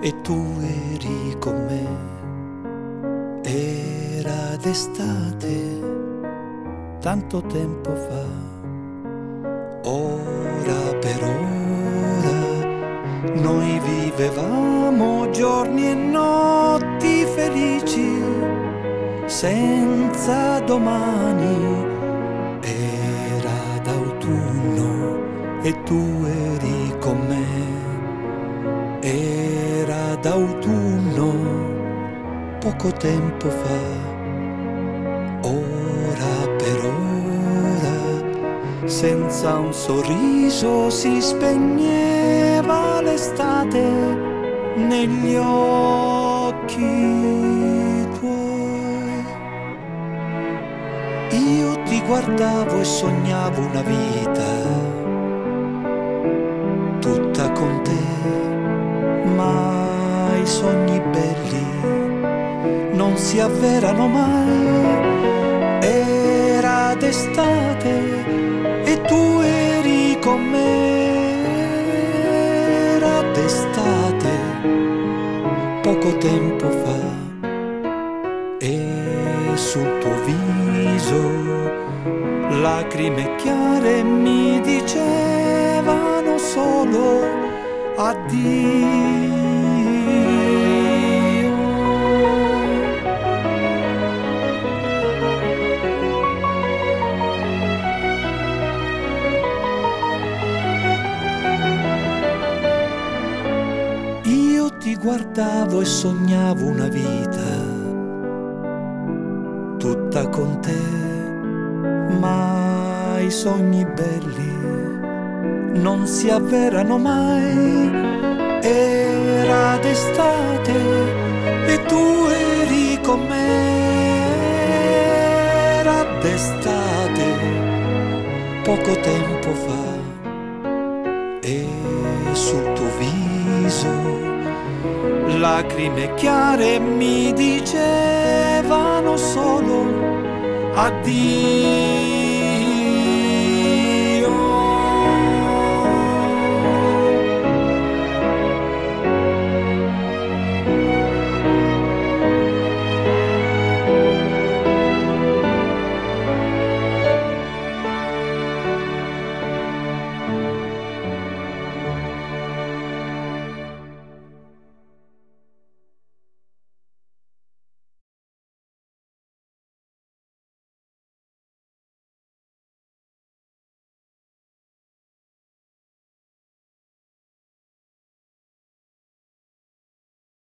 e tu eri con me. Era d'estate, tanto tempo fa. Ora per ora noi vivevamo giorni e notti felici, senza domani. Era d'autunno e tu eri d'autunno, poco tempo fa, ora per ora, senza un sorriso si spegneva l'estate negli occhi tuoi. Io ti guardavo e sognavo una vita si avverano mai. Era d'estate e tu eri con me. Era d'estate poco tempo fa e sul tuo viso lacrime chiare mi dicevano solo addio. Guardavo e sognavo una vita tutta con te, ma i sogni belli non si avverano mai. Era d'estate e tu eri con me. Era d'estate poco tempo fa e sul tuo viso lacrime chiare mi dicevano solo addio.